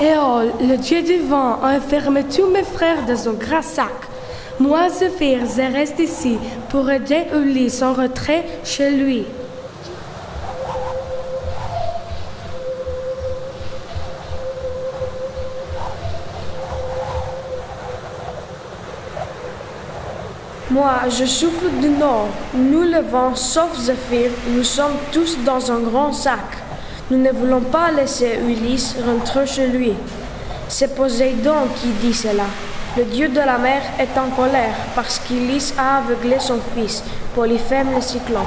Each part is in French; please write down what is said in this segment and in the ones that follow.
Éole, le dieu du vent, a enfermé tous mes frères dans un gras sac. Moi, Zéphyr, je reste ici pour aider Ulysse en retrait chez lui. Moi, je souffle du nord. Nous, le vent, sauf Zéphyr, nous sommes tous dans un grand sac. Nous ne voulons pas laisser Ulysse rentrer chez lui. C'est Poséidon qui dit cela. Le dieu de la mer est en colère parce qu'Ulysse a aveuglé son fils, Polyphème le cyclope.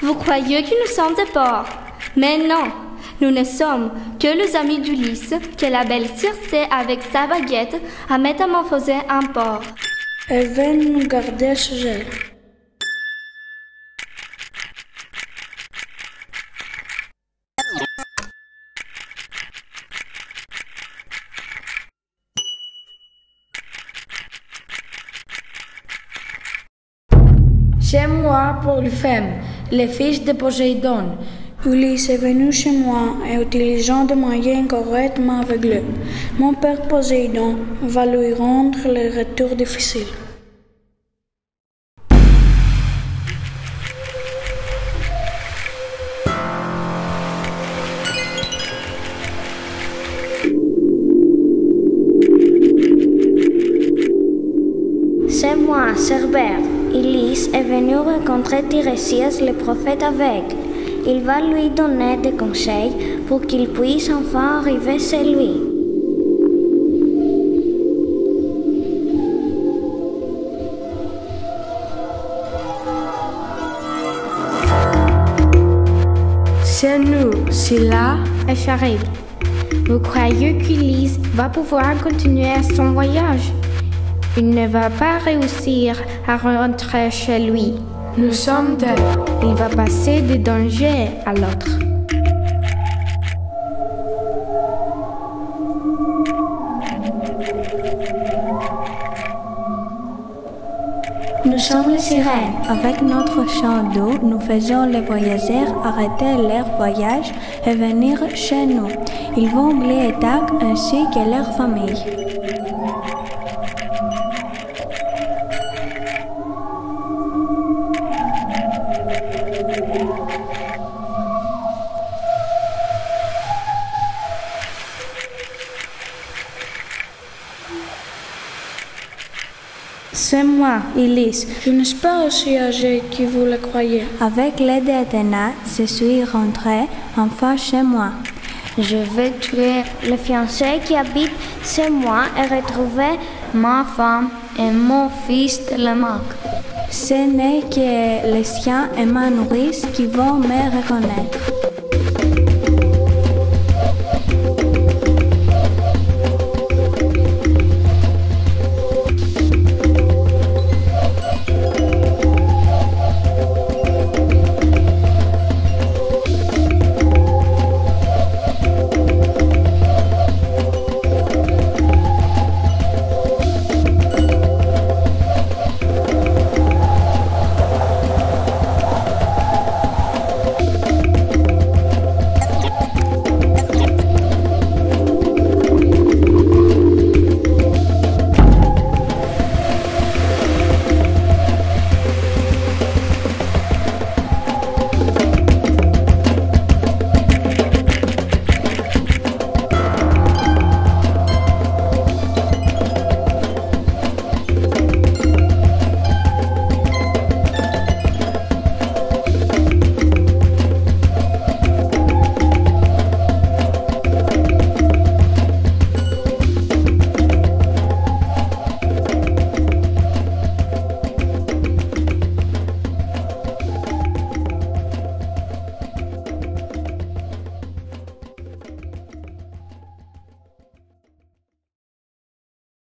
Vous croyez que nous sommes des Mais non, nous ne sommes que les amis d'Ulysse que la belle Circé avec sa baguette a métamorphosé en porc. Elle nous garder chez elle. Chez moi, Polyphème, le fils de Poséidon. Ulysse est venu chez moi et utilisant des moyens corrects m'a aveuglé. Mon père Poséidon va lui rendre le retour difficile. C'est moi, Cerbère. Ulysse est venu rencontrer Tiresias, le prophète aveugle. Il va lui donner des conseils pour qu'il puisse enfin arriver chez lui. C'est nous, Scylla et Charybde. Vous croyez qu'Ulysse va pouvoir continuer son voyage? Il ne va pas réussir à rentrer chez lui. Nous sommes deux. Il va passer de danger à l'autre. Nous sommes les sirènes. Avec notre chant d'eau, nous faisons les voyageurs arrêter leur voyage et venir chez nous. Ils vont oublier Tag ainsi que leur famille. C'est moi, Ulysse. Je ne suis pas aussi âgé que vous le croyez. Avec l'aide d'Athéna, je suis rentré enfin chez moi. Je vais tuer le fiancé qui habite chez moi et retrouver ma femme et mon fils de la marque. Ce n'est que les chiens et ma nourrice qui vont me reconnaître.